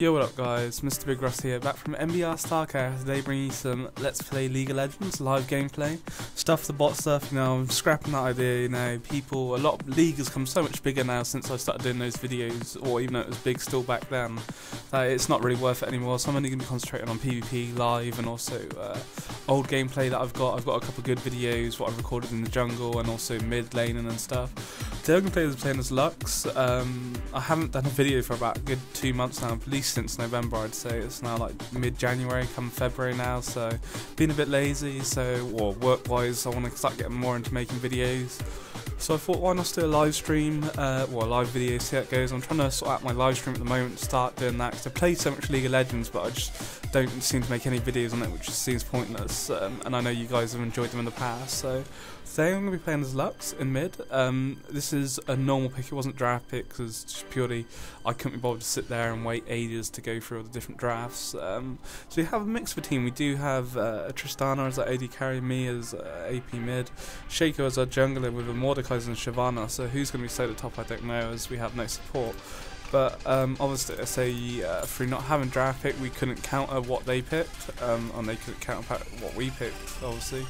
Yo, what up guys, Mr. Big Russ here, back from MBR Starcast, today bringing you some Let's Play League of Legends, live gameplay, stuff the bot stuff, you know, I'm scrapping that idea, you know, people, a lot of League has come so much bigger now since I started doing those videos, or even though it was big still back then, it's not really worth it anymore, so I'm only going to be concentrating on PvP, live, and also uh, old gameplay that I've got, I've got a couple good videos, what I've recorded in the jungle, and also mid laning and stuff. Today I'm going to play as playing as Lux, um, I haven't done a video for about good two months now, at least since November, I'd say. It's now like mid January, come February now, so been a bit lazy. So, or work wise, I want to start getting more into making videos. So I thought, why not do a live stream, uh, well, a live video, see how it goes. I'm trying to sort out my live stream at the moment, start doing that, because I play so much League of Legends, but I just don't seem to make any videos on it, which just seems pointless. Um, and I know you guys have enjoyed them in the past, so today I'm going to be playing as Lux in mid. Um, this is a normal pick, it wasn't draft pick, because just purely I couldn't be bothered to sit there and wait ages to go through all the different drafts. Um, so we have a mix of a team. We do have uh, Tristana as our AD carry, me as uh, AP mid, Shaco as our jungler with a Mordekaiser and Shyvana. So who's going to be so the top, I don't know, as we have no support. But um, obviously, I say uh, through not having draft pick, we couldn't counter what they picked, um, and they couldn't counter what we picked, obviously.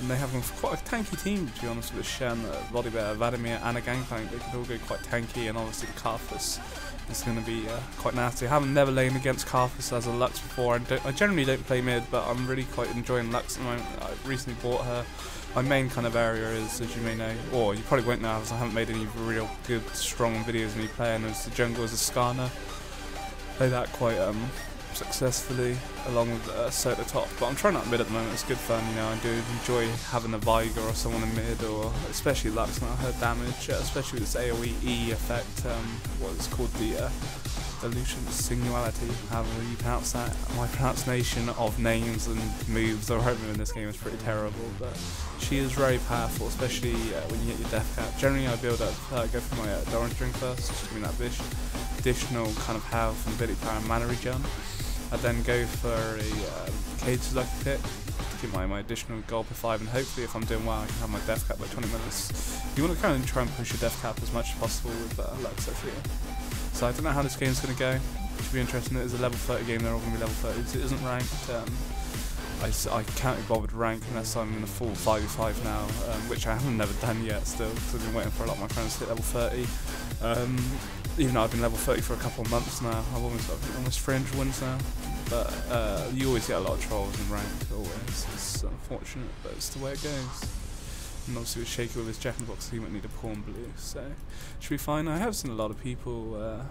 And they have quite a tanky team, to be honest, with Shen, uh, Vladimir, Vladimir, and a Gangplank. They could all go quite tanky, and obviously the Karthus is going to be uh, quite nasty. I haven't never lain against Karthus as a Lux before. I, I generally don't play mid, but I'm really quite enjoying Lux at the moment. I recently bought her. My main kind of area is, as you may know, or you probably won't know, as I haven't made any real good, strong videos of me playing, as the jungle as a Skarner. Play that quite um, successfully along with uh, the top. But I'm trying out mid at the moment. It's good fun, you know. I do enjoy having a Veigar or someone in mid, or especially Lux now her damage, uh, especially with this AOE E effect. Um, what is called the uh, Elution Singularity, however you pronounce that. My pronunciation of names and moves or whatever in this game is pretty terrible, but she is very powerful, especially uh, when you hit your death cap. Generally, I build up, uh, go for my uh, Doran's Ring first, just give me that additional kind of health and ability power and mana regen. I then go for a um, Kage Lucky Pick get my, my additional gold per 5 and hopefully if I'm doing well I can have my death cap by 20 minutes. You want to kind of try and push your death cap as much as possible with uh, I feel. So I don't know how this game's going to go. It should be interesting. It is a level 30 game, they're all going to be level 30. It isn't ranked. Um, I, I can't be bothered rank unless I'm in a full 5v5 now, um, which I haven't never done yet still, because I've been waiting for a lot of my friends to hit level 30. Um, even though I've been level 30 for a couple of months now, I've almost got almost 300 wins now. But uh, you always get a lot of trolls in ranked, always. It's unfortunate, but it's the way it goes. And obviously with Shaco with his Jack the Box, he won't need a pawn blue, so should be fine. I have seen a lot of people. Uh,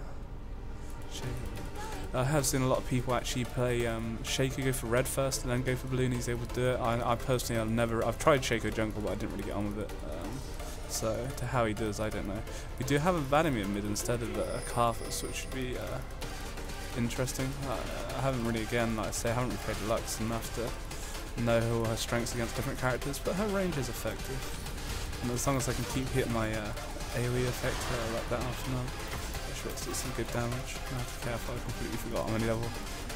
I have seen a lot of people actually play um, Shaco go for red first and then go for blue, and he's able to do it. I, I personally, I've never, I've tried Shaco jungle, but I didn't really get on with it. Um, so to how he does, I don't know. We do have a Vladimir mid instead of a Karthus, which should be uh, interesting. I, I, haven't really, again, like I say, I haven't played Lux enough to know her strengths against different characters, but her range is effective. And as long as I can keep hitting my uh, AoE effect uh, like that now, I should do some good damage. I have to careful, I completely forgot I'm only level,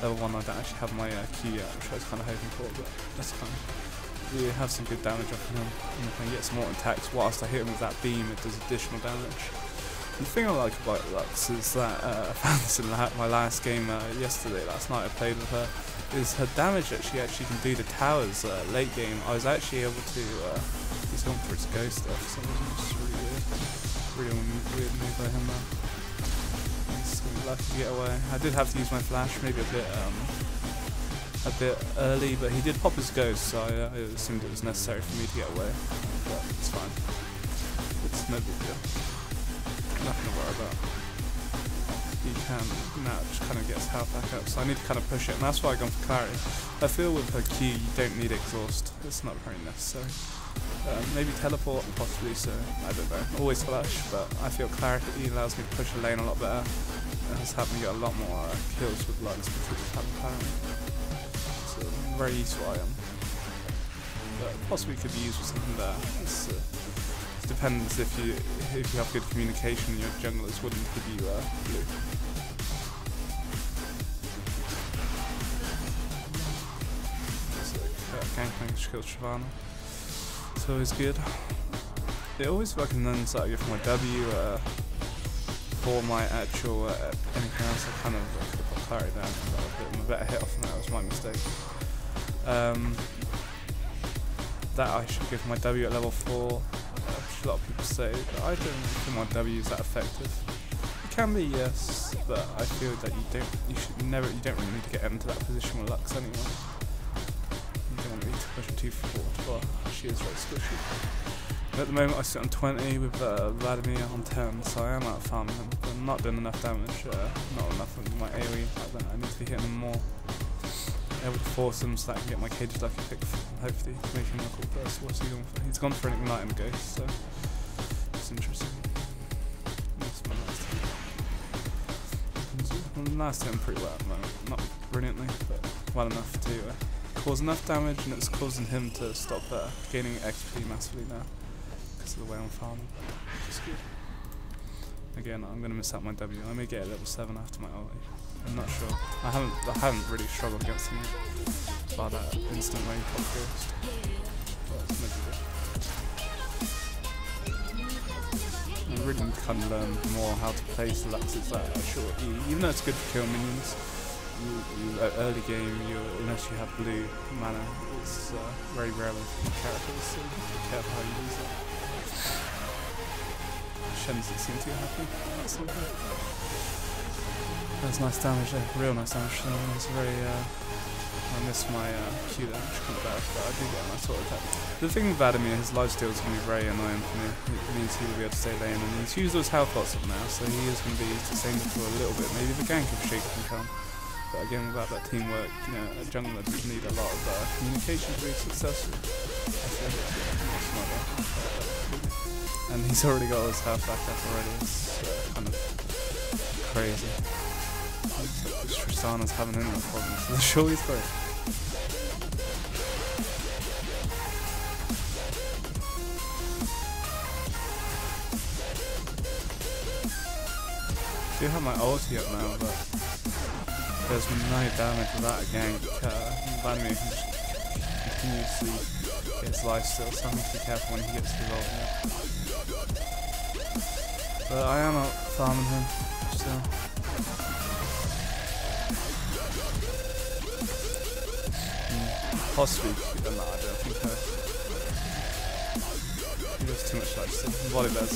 level 1, I don't actually have my uh, Q yet, which I was kind of hoping for, but that's fine we have some good damage off him and can get some more attacks whilst I hit him with that beam it does additional damage. The thing I like about Lux is that uh, I found this in my last game uh, yesterday, last night I played with her, is her damage that she actually can do to towers uh, late game. I was actually able to, uh, going for his ghost stuff for some reason, it's really weird. Really weird move by him there. He's lucky to get away. I did have to use my flash, maybe a bit um, a bit early, but he did pop his ghost, so I, I assumed it was necessary for me to get away. But it's fine. It's no big deal. Nothing to worry about. He can now just kind of gets health back up, so I need to kind of push it, and that's why I've gone for clarity. I feel with her Q you don't need exhaust, it's not very necessary. Um, maybe teleport, possibly, so I don't know. Always flash, but I feel clarity allows me to push a lane a lot better. It has helped me get a lot more uh, kills with because of having clarity very useful item. But possibly could be used for something there. It's, uh, it depends if you if you have good communication your junglers wouldn't give you uh, blue. So, uh, Gangplank kills Shyvana. It's always good. It always fucking then start for my W uh, for my actual uh, anything else I kind of clarity down. I'm a better hit off, and that was my mistake. Um, that I should give my W at level 4. Which a lot of people say, but I don't think my W is that effective. It can be, yes, but I feel that you don't, you should never, you don't really need to get into that position with Lux anyway. You don't need to push him too forward. Well, she is very squishy. At the moment I sit on 20 with uh, Vladimir on 10, so I am out farming him. But I'm not doing enough damage, uh, not enough with my AoE I need to be hitting him more. Able to force him so that I can get my Kage lucky pick, hopefully make him look all burst. What's he going for? He's gone for an ignite and ghost, so it's interesting. That's my last hit. last hit him pretty well at the moment. Not brilliantly, but well enough to uh, cause enough damage and it's causing him to stop uh, gaining XP massively now because of the way I'm farming. Again, I'm going to miss out my W. I may get a level 7 after my ulti. I'm not sure. I haven't I haven't really struggled against him by that instant rain pop ghost. I really of learn more how to play Lux's that short E. Even though it's good for kill minions, you, you, uh, early game, you, unless you have blue mana, it's uh, very relevant for characters, so be careful how you use it. Shen doesn't seem too happy. That's okay. That's nice damage there, real nice damage. It's very, uh, I missed my uh, Q there, which kind of bad, but I do get my sword attack. The thing with Vladimir, his lifesteal is going to be very annoying for me. It means he will be able to stay lane, and he's used those health pots up now, so he is going to be sustainable for a little bit. Maybe the gank of Sheik can come. But again, without that teamwork, you know, a jungler does need a lot of uh, communication to be successful. And he's already got his half back up already. It's uh, kind of crazy. Tristana's having internet problems. The show is great. I do have my ulti up now, but there's no damage without that. Uh, Vladimir continuously gets life still, so I have to be careful when he gets too low. But I am out farming him still. I does too much life. It's not right.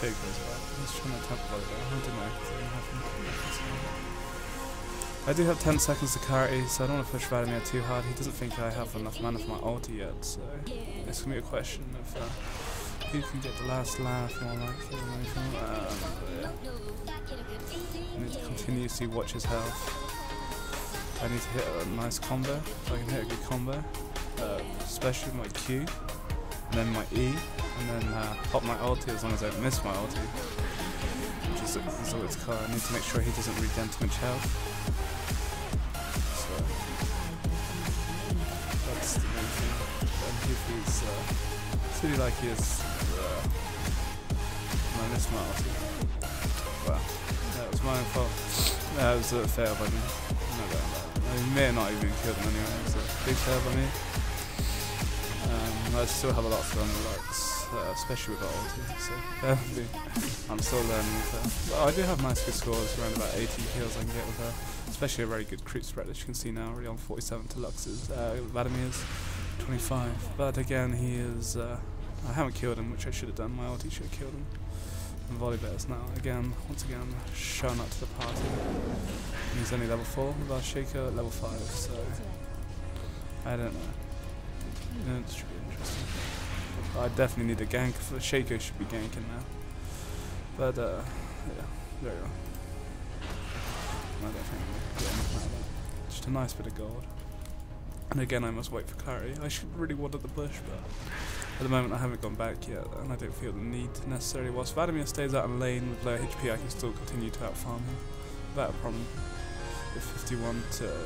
Shake goes back. I. I do have 10 seconds to carry, so I don't want to push Vladimir too hard. He doesn't think I have enough mana for my ulti yet, so it's going to be a question of uh, who can get the last laugh more likely. Um, yeah. I need to continuously watch his health. I need to hit a nice combo, if I can hit a good combo, uh, especially my Q, and then my E, and then uh, pop my ulti as long as I don't miss my ulti. Which is, is all it's called. I need to make sure he doesn't regen too much health. City like is uh, minus miles. Well, that was my own fault. That was a fail by me. No doubt about it. I may not even killed him anyway. It was a big fail by me. Um, I still have a lot to Lux, uh, especially with ulti. So I'm still learning with her. But I do have nice good scores, around about 80 kills I can get with her. Especially a very good creep spread, as you can see now, already on 47 to Lux's, uh, Vladimir's. 25. But again, he is. Uh, I haven't killed him, which I should have done. My ulti should have killed him. And Volibear's now, again, once again, showing up to the party. he's only level 4, with our Shaco at level 5, so. I don't know. It should be interesting. I definitely need a gank. For Shaco should be ganking now. But, uh, yeah, there you go. I definitely Just a nice bit of gold. And again, I must wait for clarity. I should really water the bush, but at the moment I haven't gone back yet, and I don't feel the need to necessarily. Whilst Vladimir stays out in lane with low HP, I can still continue to outfarm him without a problem. With 51 to uh,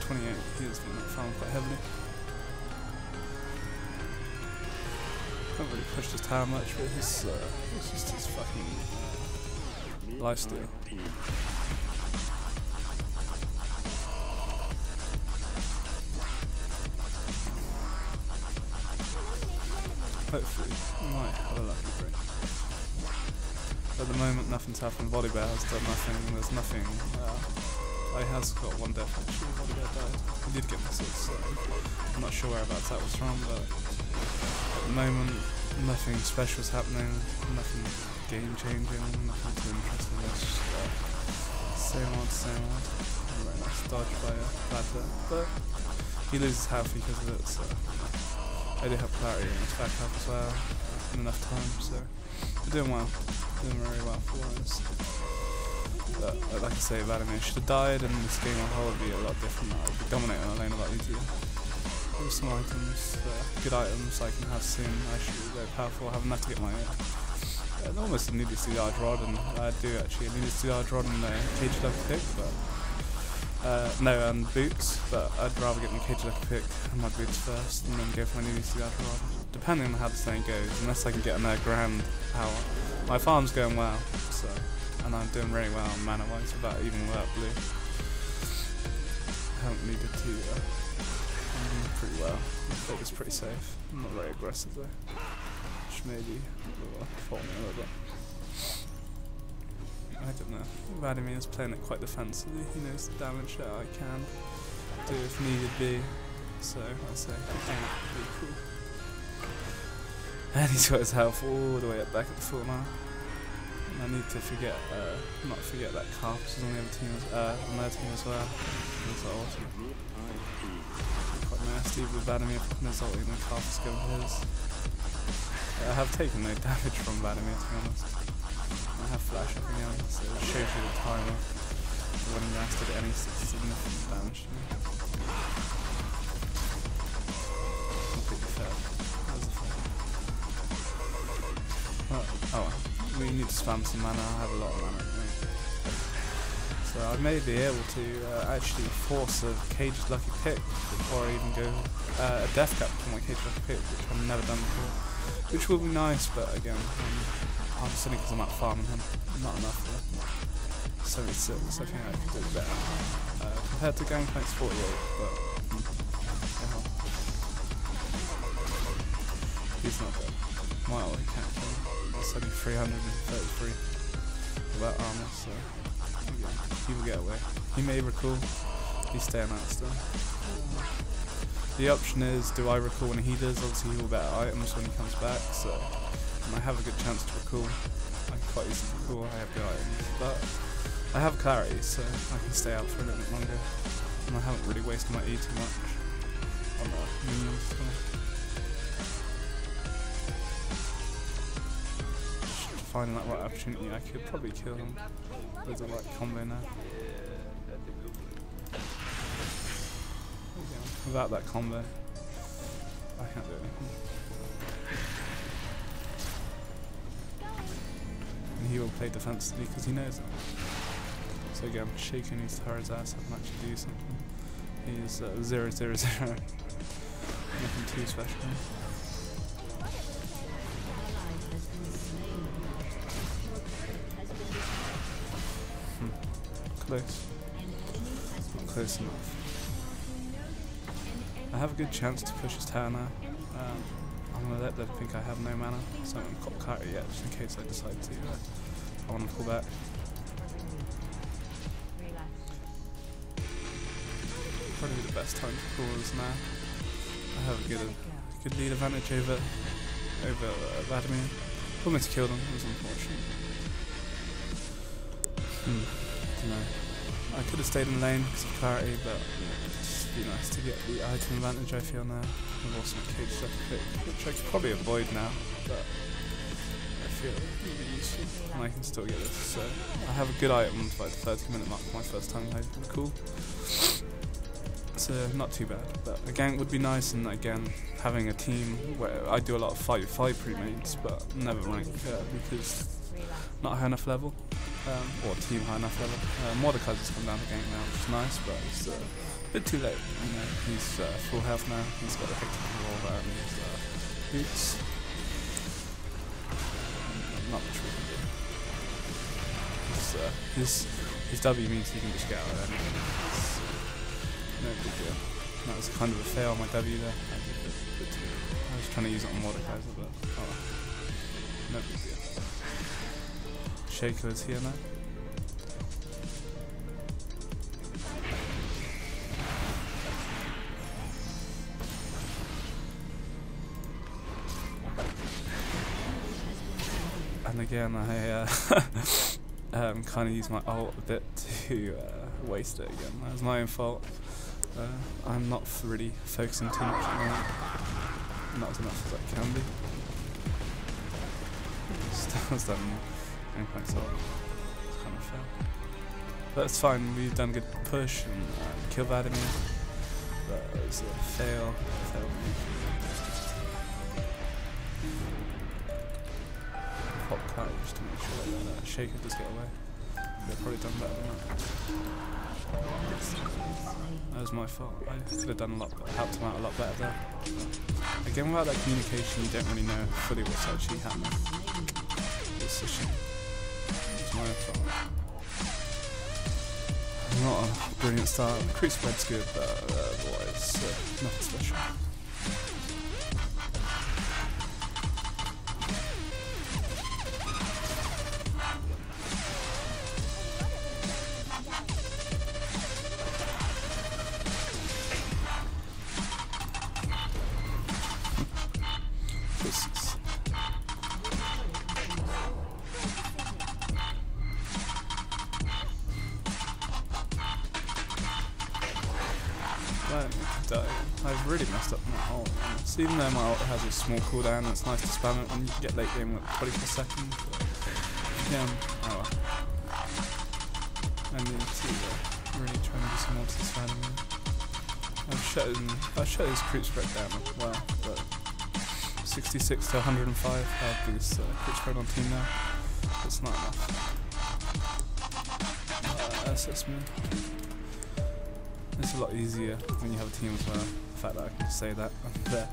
28, he going to farm quite heavily. Can't really push this tower much, but his, uh, it's just his fucking lifesteal. Hopefully, we might have a lucky break. At the moment, nothing's happened. Volibear has done nothing. There's nothing. Uh, I has got one death actually. Volibear died. He did get missiles, so I'm not sure whereabouts that was from, but at the moment, nothing special is happening. Nothing game changing. Nothing too interesting. It's just uh, same old, same old. Very nice dodge by a but he loses health because of it. So I do have clarity in his back half as well, enough time. So we're doing well doing very well for once. But uh, like I say, Vladimir should have died, and this game whole would be a lot different. I would be dominating on lane a lot easier. With some items, uh, good items I can have soon. I should very powerful. I have enough to get my. Uh, almost needlessly large rod, and I do actually needlessly large rod and a Kage lucky pick, but. Uh, no, and boots, but I'd rather get my Kage lucky pick and my boots first, and then go for my needlessly large rod. Depending on how this thing goes, unless I can get another grand power. My farm's going well, so and I'm doing really well mana wise without even without blue. I haven't needed to I'm doing pretty well. Think it's pretty safe. I'm not very aggressive though. Which maybe will me a little bit. I don't know. Vladimir is playing it quite defensively. He knows the damage that I can do if needed be. So I say, pretty cool. And he's got his health all the way up back at the full now. And I need to forget, uh, not forget that Karthus is on the other team, as, uh, on their team as well. That's awesome. Quite nasty with Vladimir and then Karthus going his. I have taken no damage from Vladimir to be honest. I have flash up again, so it shows you the timer when he last did any significant damage to me. Oh, we need to spam some mana. I have a lot of mana. So I may be able to uh, actually force a Kage's Lucky Pick before I even go uh, a Death Cap for my Kage's Lucky Pick, which I've never done before. Which will be nice, but again, um, I'm only because I'm out farming him. Not enough for 76, I think I could do better. Uh, compared to Gangplank's 48, but... He's not good. My he can't kill him. It's only 333 without armor, so he will get away. He may recall, he's staying out still. The option is, do I recall when he does? Obviously he will better items when he comes back, so I have a good chance to recall. I can quite easily recall, I have good items, but I have clarity, so I can stay out for a little bit longer. And I haven't really wasted my E too much on the minions. Finding that right opportunity, I could probably kill him with the right combo now. Without that combo, I can't do anything. He will play defensively because he knows it. So again, shaking his turret's ass, I can actually do something. He's uh, 0 0 0. Nothing too special. close. Not close enough. I have a good chance to push his tower now. Let them think I have no mana, so I haven't got Kite yet, just in case I decide to. Uh, I want to pull back. Probably the best time to pull is now. I have a good, uh, good lead advantage over over uh, Vladimir. Almost killed him. It was unfortunate. Hmm. I could have stayed in lane because of clarity, but it'd be nice to get the item advantage I feel now. I've also cage stuff which I could probably avoid now, but I feel really useful. And I can still get this, so I have a good item by the 30 minute mark my first time playing. Cool. So not too bad, but a gank would be nice, and again having a team where I do a lot of fight fight pre-mates, but never rank uh, because not high enough level um, or team high enough level. Uh, Mordekaiser has come down the game now, which is nice, but it's uh, bit too late. You know, he's uh, full health now. He's got a Hextech Revolver and his uh, boots. Not much we can do. His, uh, his, his W means he can just get out of there. No big deal. That was kind of a fail on my W there. I was trying to use it on Mordekaiser, but oh, no big deal Shaco is here now. Again, I uh, um, kind of used my ult a bit to uh, waste it again. That was my own fault. Uh, I'm not really focusing too much on it. Not as enough as I can be. Still done ult. It's kind of fair. But it's fine, we've done a good push and uh, kill Vladimir. But it was a fail. Just that uh, Shaco does get away. They've probably done better than that. That was my fault. I could have done a lot, helped him out a lot better there. Again, without that communication, you don't really know fully what's actually happening. It's a shame. It's my fault. Not a brilliant start. Creep spread's good, but uh, otherwise, uh, nothing special. Has a small cooldown, it's nice to spam it when you get late game with 20 per second. Yeah, oh well. Need to uh, really try and do some to spamming. I've shutting, I've shut his creep spread down well, but 66 to 105 have these uh, creep spread on team now. It's not enough. Uh, me. It's a lot easier when you have a team as well. The fact that I can say that there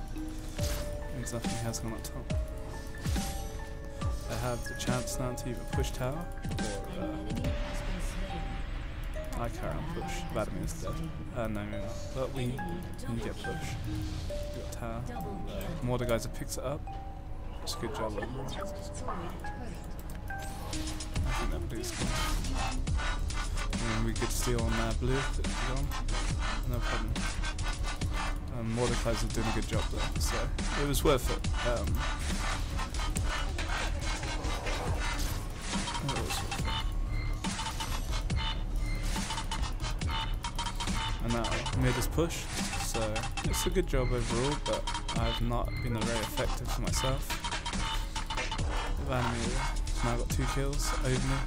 means nothing has gone up top. I have the chance now to either push tower or uh, I carry on push. Vladimir's dead. Uh, no, no, no. But we can get push. We got tower. More the guys have picked it up. It's a good job. I think that blue's And we could steal on uh, blue No problem. Um, Mordekaiser are doing a good job there, so it was worth it. Um, it was worth it. And now made us push, so it's a good job overall, but I've not been very effective for myself. Vanity now got two kills over me.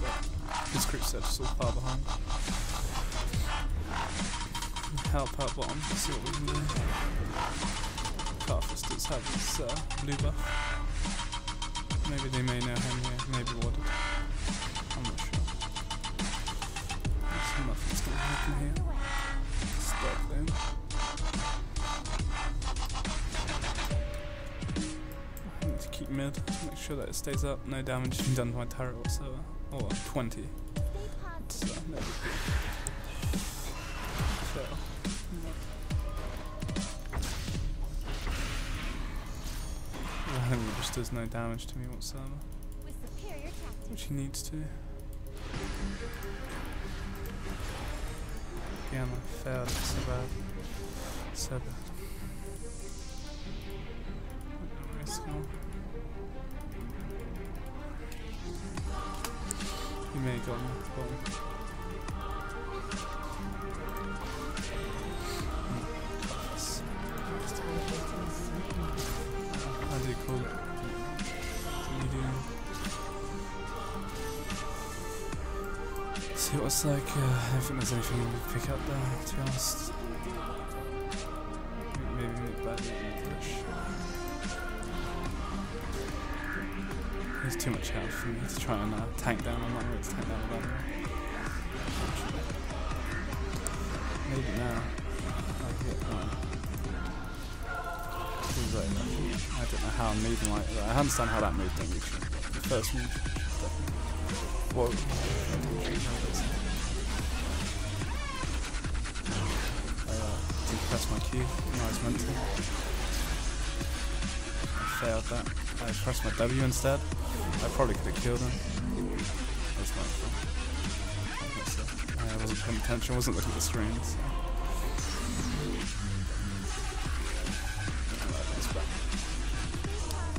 But his creep set still far behind. Help out bottom, see what we can do. Karthus does have his uh, blue buff. Maybe they may know him here, maybe Wadded. I'm not sure. There's nothing's gonna happen here. Stop them. I need to keep mid, make sure that it stays up, no damage done to my turret whatsoever. Or 20. It's, does no damage to me whatsoever. Which he needs to. Again, I failed, it's so bad. So bad. He may have gone home. How like. Uh, I don't think there's anything to pick up there, to be honest. Maybe make that push. There's too much health for me to try and uh, tank down. Not ready to tank down a battery. Maybe now. I hit one. I don't know how I'm moving like that. I understand how that moved in. The first move. Whoa. press my Q when I was meant to. I failed that. I pressed my W instead. I probably could have killed him. That's my fault. I, wasn't paying attention, I wasn't looking at the screens.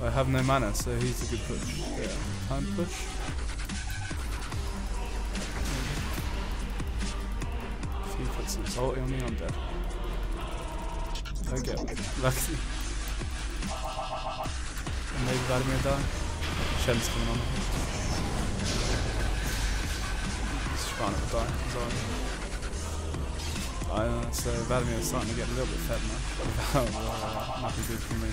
I have no mana, so he's a good push. Yeah. Time push. If he puts some salty on me, I'm dead. I get lucky. And maybe Vladimir die. Shen's coming on. Shyvana will die. He's on. I know, so Vladimir's starting to get a little bit fed now. uh, nothing good for me.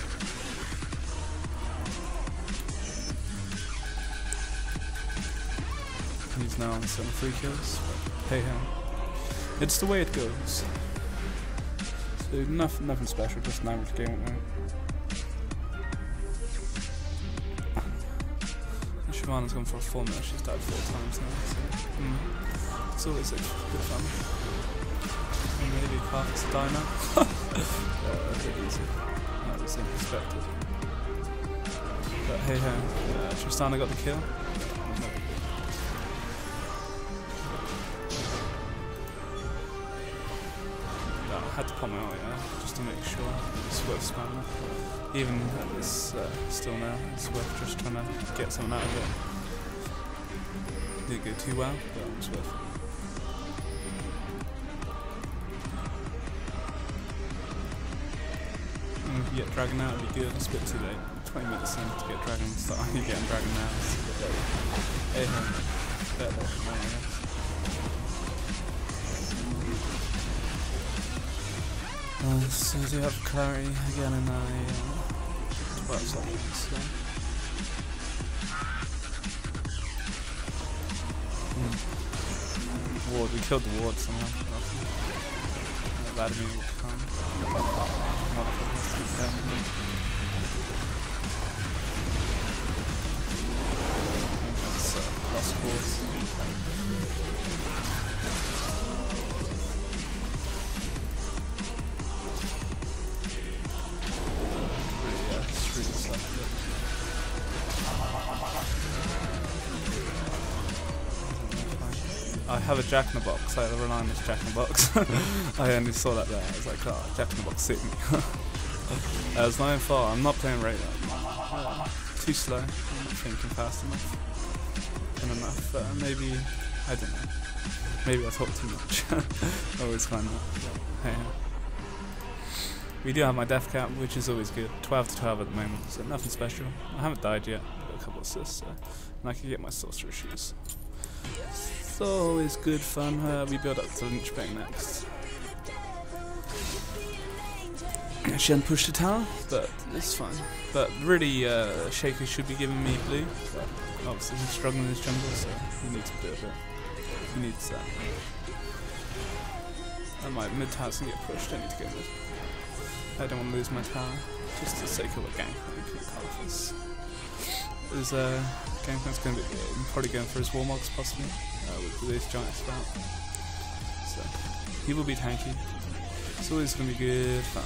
He's now on 73 kills. Hey him. It's the way it goes. So nothing, nothing special, just an average game at the. Shyvana's gone for a 4 minute, she's died 4 times now. So, mm, it's always like, good fun. And maybe Path to die now. uh, a bit easy. That was unexpected. But hey ho, uh, Tristana got the kill. Had to pop my eye yeah, just to make sure it's worth spamming. Even at this uh, still now, it's worth just trying to get something out of it. Didn't go too well, but it was worth it. Get Dragon out, it'd be good. It's a bit too late. 20 minutes in to get Dragon start. Getting Dragon now. Hey. Better Uh, so I do have clarity again in I uh, 12. So. Ward, we killed the ward somehow. Vladimir will come. That's uh, lost course. Have a Jack in the Box. I have a Relentless Jack in the Box. I only saw that there. I was like, oh, Jack in the Box suit me. uh, it's 9 4. I'm not playing right Too slow. I'm not thinking fast enough. And enough. Uh, maybe, I don't know. Maybe I talk too much. always find that. We do have my death cap, which is always good. 12 to 12 at the moment, so nothing special. I haven't died yet, got a couple assists, so, and I can get my sorcerer shoes. It's always good fun. Uh, we build up to Lich Bane next. Shen pushed the tower, but it's fine. But really, uh, Shaco should be giving me blue. But obviously, he's struggling in his jungle, so he needs a bit of it. He needs that. And my mid tower's gonna get pushed. I need to go mid. I don't want to lose my tower, just to sake of a gangplank. Is uh, gangplank's going to be uh, probably going for his warmogs possibly uh, with this giant spout. So he will be tanky. It's always going to be good fun.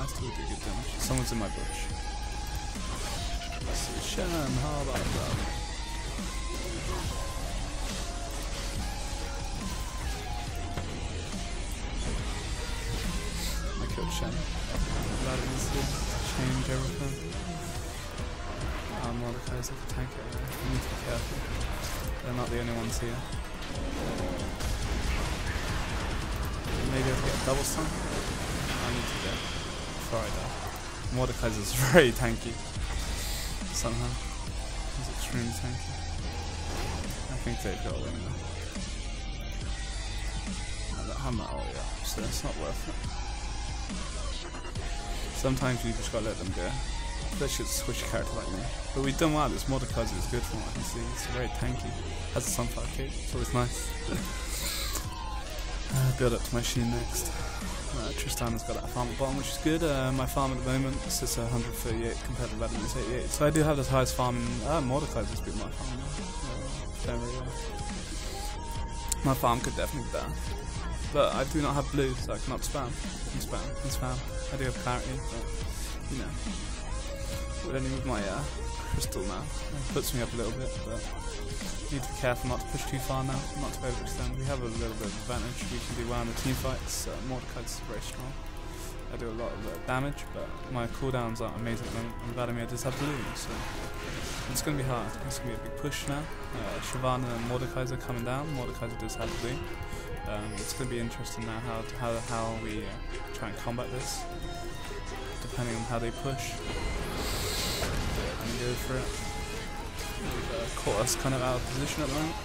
I still do good damage. Someone's in my bush. See, Shen, how about that? I Shen. That is to change everything. Um, Mordekai's like a tank area. You need to be careful. They're not the only ones here. Maybe I'll get a double stun. I need to get before I die. Mordekai's is very tanky. Somehow. He's extremely tanky. I think they've got a win now. I don't have my ult yet, so it's not worth it. Sometimes you just gotta let them go. Especially a switch character like me. But we don't well, this Mordekaiser is good from what I can see. It's very tanky. Has a Sunfire Cape, so it's nice. uh, build up to my Sheen next. Uh, Tristana's got that farm at bottom, which is good. Uh, my farm at the moment sits at 138 compared to Vladimir's 88. So I do have the highest farm in uh, Mordekaiser's been my farm. My farm could definitely be better. But I do not have blue, so I cannot spam. Can spam, can spam. I do have clarity, but you know. But only with my uh, crystal now. It puts me up a little bit, but Need to be careful not to push too far now, not to overextend. We have a little bit of advantage. We can do well in the team fights. Uh, Mordekaiser's very strong. I do a lot of uh, damage, but my cooldowns aren't amazing at Vladimir does have blue, so it's going to be hard. It's going to be a big push now. Uh, Shyvana and Mordekaiser coming down. Mordekaiser does have blue. Um, it's going to be interesting now how how how we uh, try and combat this, depending on how they push. Go for it. Caught us kind of out of position at the moment.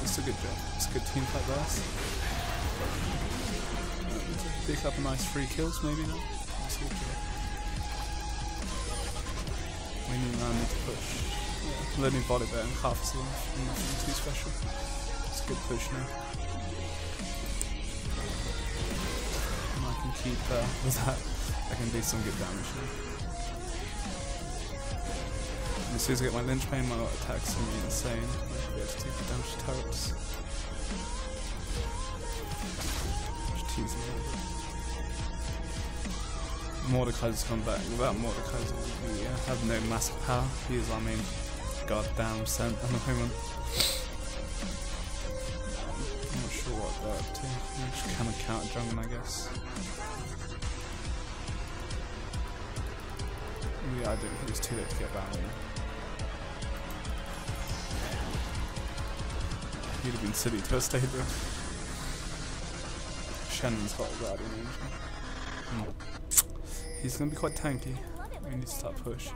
It's a good job. It's a good team fight by us. Um, pick up a nice three kills maybe now. We need, now need to push. Yeah, learning body better and half as long. Nothing too special. It's a good push now. Keep uh, that. I can do some good damage. And as soon as I get my Lich Bane, my attacks are insane. I'll be able to do good damage to come back. Without Mordekaiser, we have no massive power. He is our main goddamn scent at the moment. Sure what up to. They're just kind of counter jungle, I guess. Yeah, I don't think it's too late to get back in. He'd have been silly to have stayed there. Shannon's got a guardian angel. Hmm. He's gonna be quite tanky. We need to start push, yeah.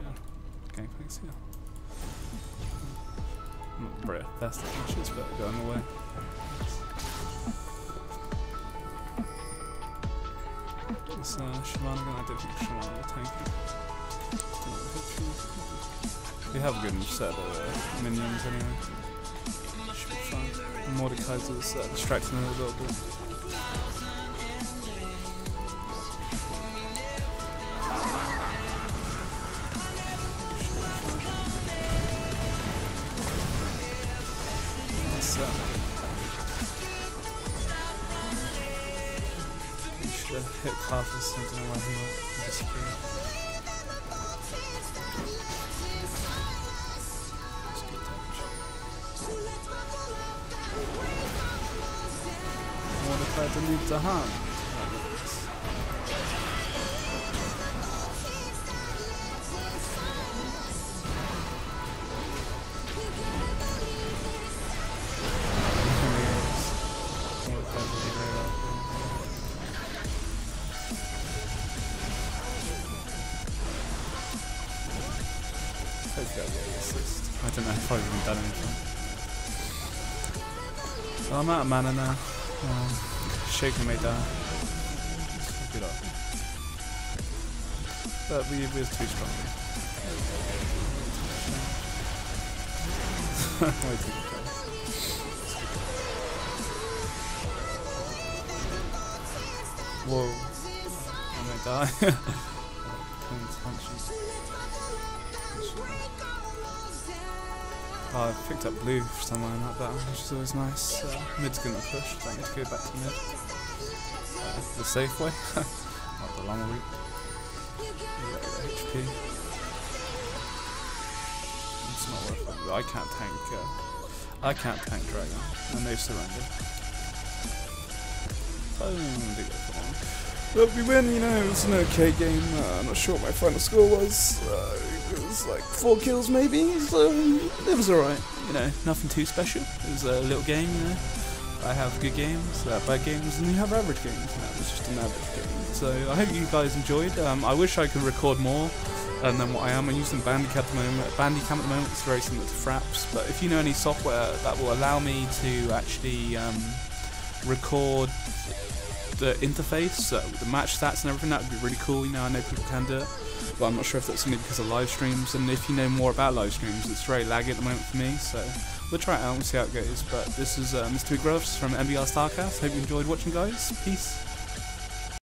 Here. Not rare, that's the inches, but going away. It's uh, Shyvana again, I don't think Shyvana will tank. We have a good set of uh, minions anyway. Should be fine. Mordekaiser's uh, distracting a little bit. Needs a. I don't know if I've even done anything. Well, I'm out of mana now. Um, Shaco may die. Good up. But we, we're too strong. Whoa. I may die. Oh, I picked up blue somewhere like that, which is always nice. Uh, mid's gonna push, so I need to go back to mid. The safe way, not the long route. HP. It's not worth it. I can't tank. Uh, I can't tank dragon. And no surrender. Boom. But we win, you know, it was an okay game. Uh, I'm not sure what my final score was. Uh, it was like four kills maybe, so it was alright. You know, nothing too special. It was a little game, you know. I have good games, uh, bad games, and you have average games. And that was just an average game. So I hope you guys enjoyed. Um, I wish I could record more um, than what I am. I'm using Bandicam at the moment. Bandicam at the moment is very similar to Fraps, but if you know any software that will allow me to actually um, record the interface, uh, the match stats and everything, that would be really cool. You know, I know people can do it, but I'm not sure if that's only because of live streams. And if you know more about live streams, it's very laggy at the moment for me, so we'll try it out and see how it goes. But this is uh, Mr. Big Russ from MBR Starcast. Hope you enjoyed watching, guys. Peace.